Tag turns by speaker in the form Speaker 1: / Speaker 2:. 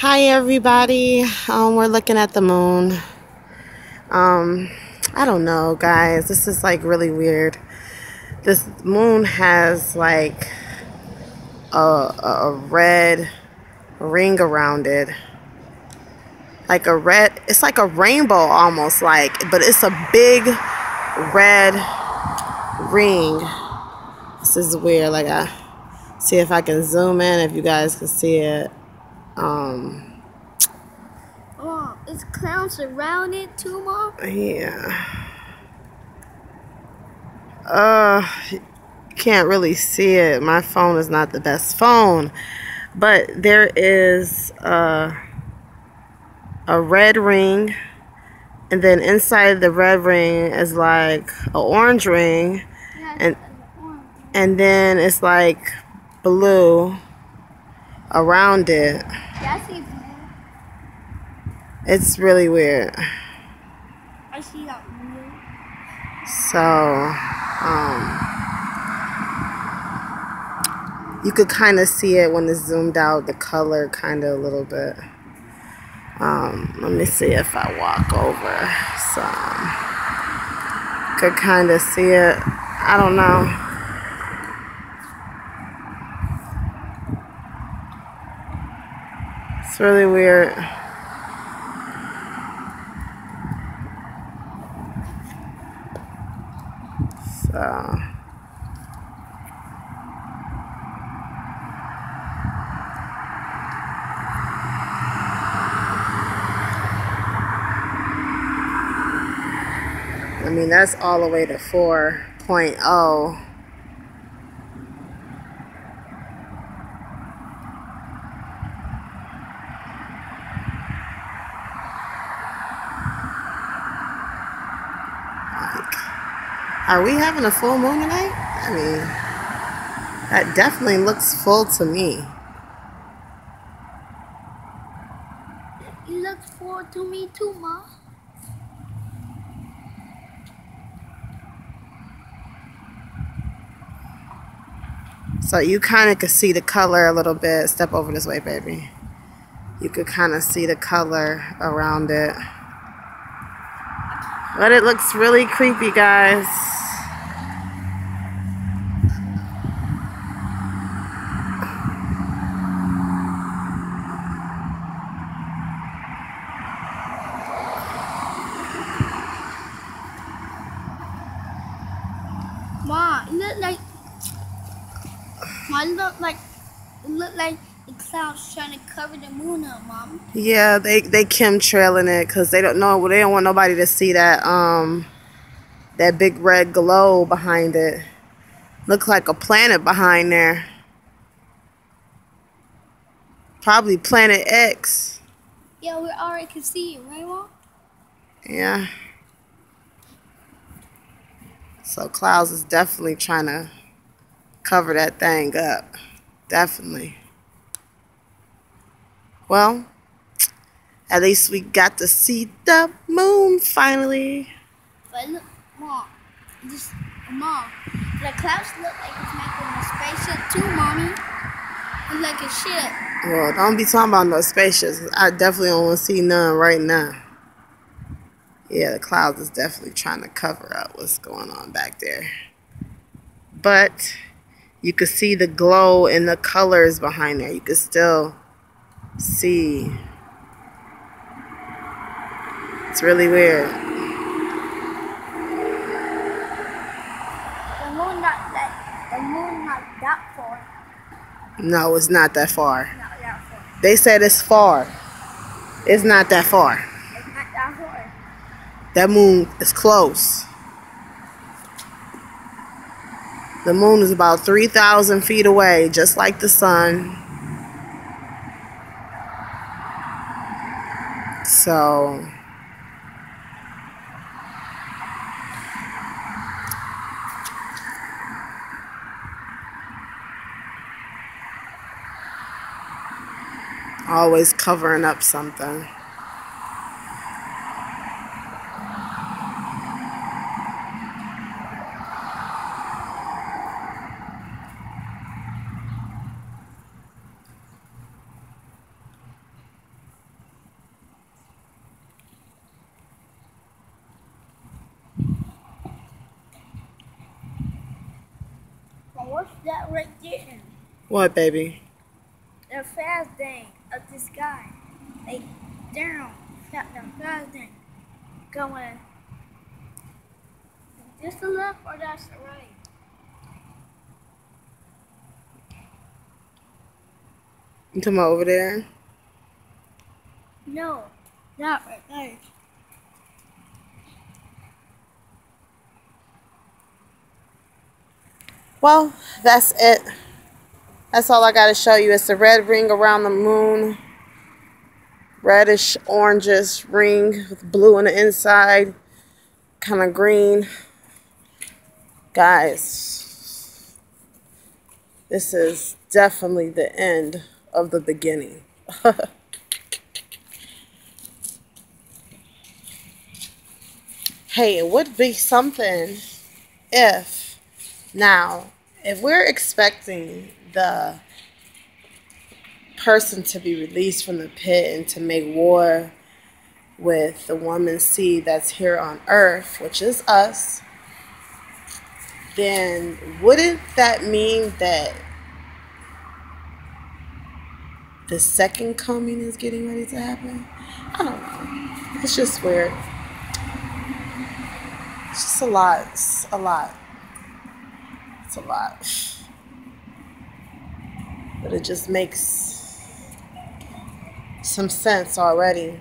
Speaker 1: Hi everybody. Um, we're looking at the moon. Um, I don't know, guys. This is like really weird. This moon has like a, a red ring around it. Like a red, it's like a rainbow almost like, but it's a big red ring. This is weird. Like I see if I can zoom in if you guys can see it. Um,
Speaker 2: oh, it's clouds around it too, Mom?
Speaker 1: Yeah. Uh, can't really see it. My phone is not the best phone. But there is uh, a red ring. And then inside the red ring is like an orange ring.
Speaker 2: Yeah,
Speaker 1: And and then it's like blue around it. It's really weird.
Speaker 2: I see that blue.
Speaker 1: So, um, you could kind of see it when it's zoomed out, the color kind of a little bit. Um, let me see if I walk over some. Could kind of see it. I don't know. It's really weird. So. I mean, that's all the way to 4.0. Like, are we having a full moon tonight? I mean, that definitely looks full to me.
Speaker 2: It looks forward to me too, Mom.
Speaker 1: So you kind of could see the color a little bit. Step over this way, baby. You could kind of see the color around it. But it looks really creepy, guys.
Speaker 2: Mom, it look like. Mom, it look like. It look like the clouds trying to cover the moon up, Mom.
Speaker 1: Yeah, they they chemtrailing it because they don't know they don't want nobody to see that um that big red glow behind it. Look like a planet behind there. Probably Planet X.
Speaker 2: Yeah, we already can see it, right, Mom?
Speaker 1: Yeah. So Clouds is definitely trying to cover that thing up. Definitely. Well, at least we got to see the moon finally.
Speaker 2: But look, Mom, this, Mom, the clouds look like it's making a spaceship too, Mommy. It's like a ship.
Speaker 1: Well, don't be talking about no spaceships. I definitely don't want to see none right now. Yeah, the clouds is definitely trying to cover up what's going on back there. But you could see the glow and the colors behind there. You could still see. It's really weird.
Speaker 2: The moon not that. The moon not that far.
Speaker 1: No, it's not that far.
Speaker 2: Not that far.
Speaker 1: They said it's far. It's not that far.
Speaker 2: It's not that far.
Speaker 1: That moon is close. The moon is about 3,000 feet away, just like the sun. So, always covering up something.
Speaker 2: What's that right there?
Speaker 1: What, baby?
Speaker 2: The fast thing of the sky. Like, down. That the fast thing. Going. Is this the left or that's the right?
Speaker 1: You talking about over there?
Speaker 2: No, not right there.
Speaker 1: Well, that's it. That's all I got to show you. It's the red ring around the moon. Reddish, orangish ring with blue on the inside. Kind of green. Guys, this is definitely the end of the beginning. hey, it would be something if now, if we're expecting the person to be released from the pit and to make war with the woman seed that's here on earth, which is us, then wouldn't that mean that the second coming is getting ready to happen? I don't know. It's just weird. It's just a lot. It's a lot. It's a lot. But it just makes some sense already.